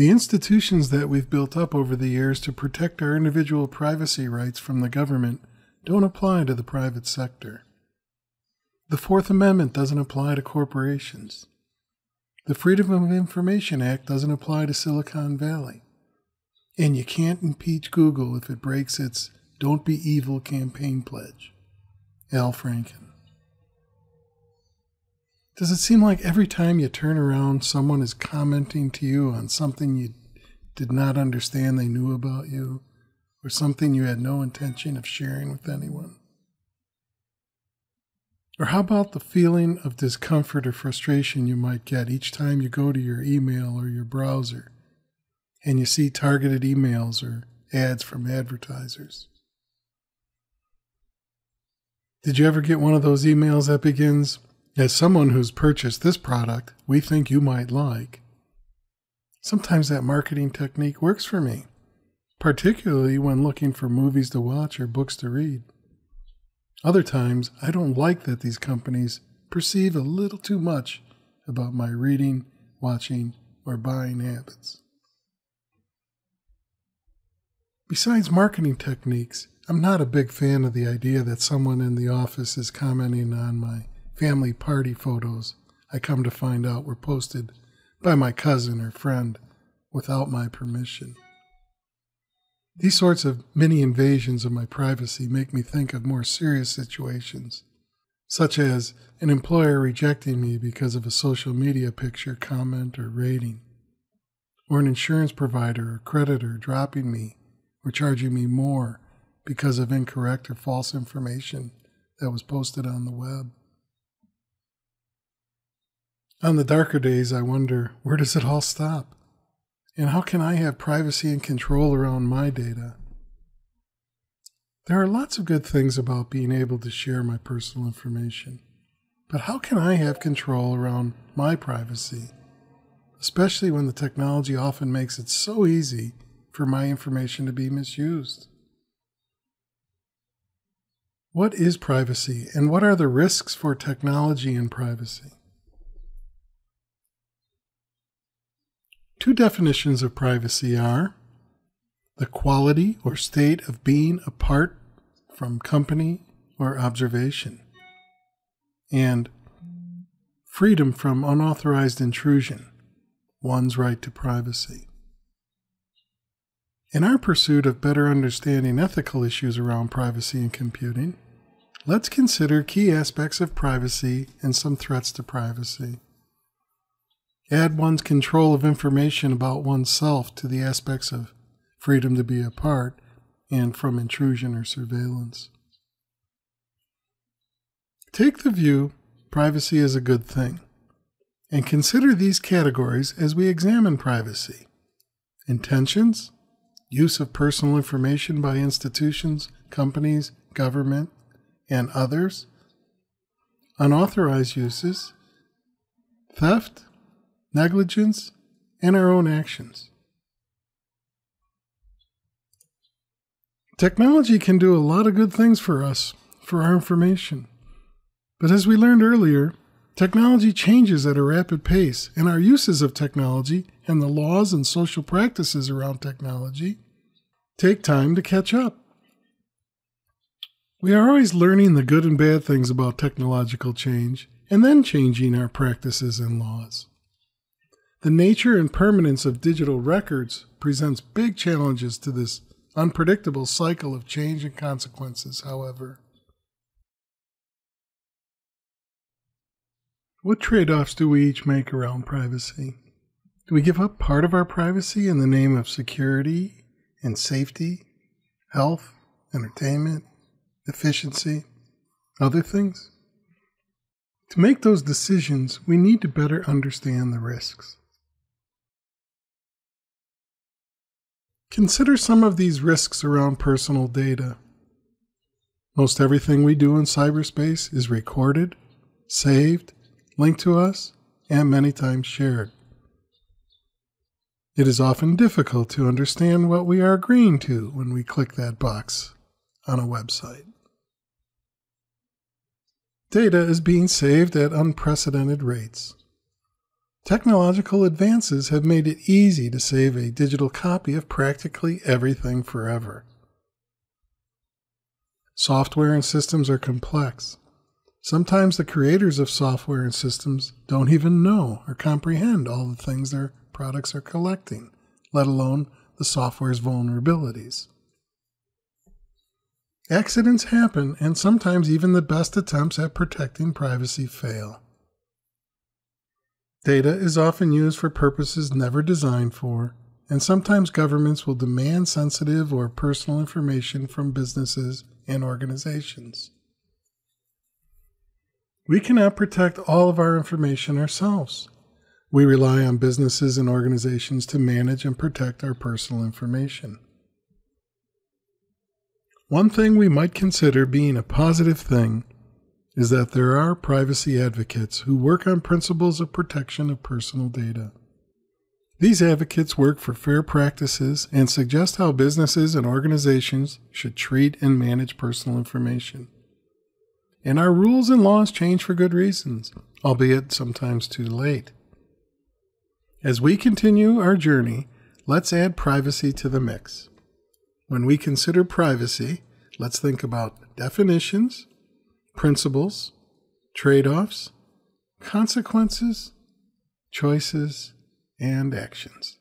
The institutions that we've built up over the years to protect our individual privacy rights from the government don't apply to the private sector. The Fourth Amendment doesn't apply to corporations. The Freedom of Information Act doesn't apply to Silicon Valley. And you can't impeach Google if it breaks its Don't Be Evil campaign pledge. Al Franken. Does it seem like every time you turn around, someone is commenting to you on something you did not understand they knew about you, or something you had no intention of sharing with anyone? Or how about the feeling of discomfort or frustration you might get each time you go to your email or your browser and you see targeted emails or ads from advertisers? Did you ever get one of those emails that begins, as someone who's purchased this product, we think you might like. Sometimes that marketing technique works for me, particularly when looking for movies to watch or books to read. Other times, I don't like that these companies perceive a little too much about my reading, watching, or buying habits. Besides marketing techniques, I'm not a big fan of the idea that someone in the office is commenting on my family party photos I come to find out were posted by my cousin or friend without my permission. These sorts of mini invasions of my privacy make me think of more serious situations, such as an employer rejecting me because of a social media picture, comment, or rating, or an insurance provider or creditor dropping me or charging me more because of incorrect or false information that was posted on the web. On the darker days, I wonder where does it all stop? And how can I have privacy and control around my data? There are lots of good things about being able to share my personal information, but how can I have control around my privacy, especially when the technology often makes it so easy for my information to be misused? What is privacy, and what are the risks for technology and privacy? Two definitions of privacy are the quality or state of being apart from company or observation, and freedom from unauthorized intrusion, one's right to privacy. In our pursuit of better understanding ethical issues around privacy and computing, let's consider key aspects of privacy and some threats to privacy. Add one's control of information about oneself to the aspects of freedom to be apart and from intrusion or surveillance. Take the view privacy is a good thing, and consider these categories as we examine privacy intentions, use of personal information by institutions, companies, government, and others, unauthorized uses, theft, negligence, and our own actions. Technology can do a lot of good things for us, for our information. But as we learned earlier, technology changes at a rapid pace, and our uses of technology and the laws and social practices around technology take time to catch up. We are always learning the good and bad things about technological change and then changing our practices and laws. The nature and permanence of digital records presents big challenges to this unpredictable cycle of change and consequences, however. What trade offs do we each make around privacy? Do we give up part of our privacy in the name of security and safety, health, entertainment, efficiency, other things? To make those decisions, we need to better understand the risks. Consider some of these risks around personal data. Most everything we do in cyberspace is recorded, saved, linked to us, and many times shared. It is often difficult to understand what we are agreeing to when we click that box on a website. Data is being saved at unprecedented rates. Technological advances have made it easy to save a digital copy of practically everything forever. Software and systems are complex. Sometimes the creators of software and systems don't even know or comprehend all the things their products are collecting, let alone the software's vulnerabilities. Accidents happen, and sometimes even the best attempts at protecting privacy fail. Data is often used for purposes never designed for, and sometimes governments will demand sensitive or personal information from businesses and organizations. We cannot protect all of our information ourselves. We rely on businesses and organizations to manage and protect our personal information. One thing we might consider being a positive thing is that there are privacy advocates who work on principles of protection of personal data. These advocates work for fair practices and suggest how businesses and organizations should treat and manage personal information. And our rules and laws change for good reasons, albeit sometimes too late. As we continue our journey, let's add privacy to the mix. When we consider privacy, let's think about definitions, principles, trade offs, consequences, choices, and actions.